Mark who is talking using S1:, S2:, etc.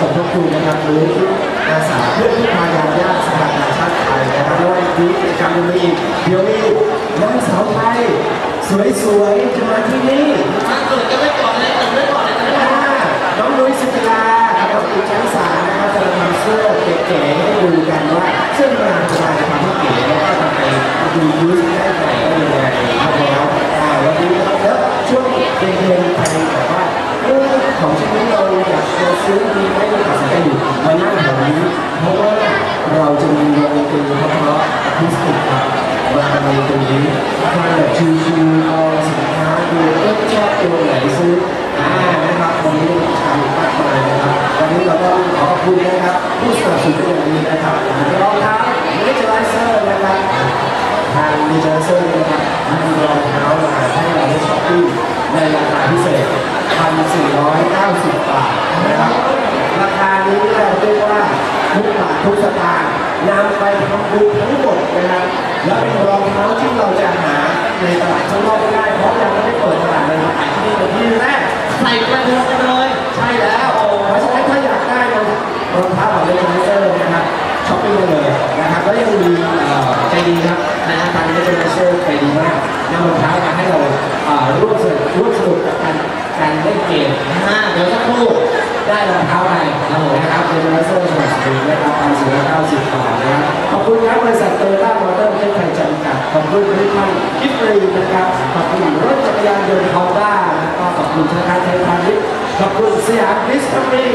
S1: สมูลนิธิอาสาเพื่อที่พายามญาติสภากาชาติไทยนะครับแล้ววันนี้กิจกรรมยังมีเดี๋ยวมีนางสาวไทยสวยๆจะมาที่นี่
S2: มาเกิดกันไว้ก่อนเลยเกิดไว้ก่อนเลยจะได้
S1: น้องนุ้ยสุจิลากับคุณชั้นสานะครับจะทำเสื้อเก๋ๆให้ดูกันว่าเสื้อรางจะมาทำให้เก๋แล้วก็ทำไปดูยูสได้ไหนได้ยังไงครับแล้วอ่าวันนี้แล้วช่วงเย็นๆใครแบบว่าเออของชิ้นนี้เราอยากจะ ซื้อดีไหมเราตัดสินใจอยู่มานั่งแถวนี้ เพราะว่าเราจะมีวงดนตรีเพราะๆอะคูสติกครับมาในตรงนี้ใครแบบ chill ๆเอาสินค้าดูเออชอบตัวไหนซื้ออ่านะครับวันนี้มีชามมากมายนะครับวันนี้เราก็ขอขอบคุณนะครับ ผู้สนับสนุนเป็นอย่างดีนะครับรองเท้า Naturalizer นะครับทาง Naturalizer นะครับมีรองเท้ามาให้เราได้ช้อปปิ้งในราคาพิเศษ1,490 บาทนะครับ ราคานี้เราเรียกว่า ทุกบาททุกสตางค์นำไปทำบุญทั้งหมดนะครับ และเป็นรองเท้าที่เราจะหาในตลาดข้างนอกไม่ได้เพราะยังไม่ได้เปิดตลาดเลยมาขายที่นี่เป็นที่แรก
S2: ใส่กระทงกันเลย
S1: ใช่แล้วเพราะฉะนั้นถ้าอยากได้รองรองเท้าของ Naturalizer นะครับช้อปปิ้งได้เลยนะครับแล้วยังมีเอ่อใจดีครับธนาคาร Naturalizer ใจดีมากนำรองเท้ามาให้เราเอ่อร่วมสนุกร่วมสนุกกับการการเล่นเกม
S2: อ่าเดี๋ยวสักครู่
S1: ได้รองเท้าไปครับผมนะครับ Naturalizer สนับสนุนนะครับพันสี่ร้อยเก้าสิบบาทนะครับขอบคุณครับบริษัทโตโยต้ามอเตอร์ประเทศไทยจำกัดขอบคุณผลิตภัณฑ์กิฟฟารีนนะครับขอบคุณรถจักรยานยนต์ฮอนด้าแล้วก็ขอบคุณธนาคารไทยพาณิชย์ขอบคุณสยามดิสคัฟเวอรี่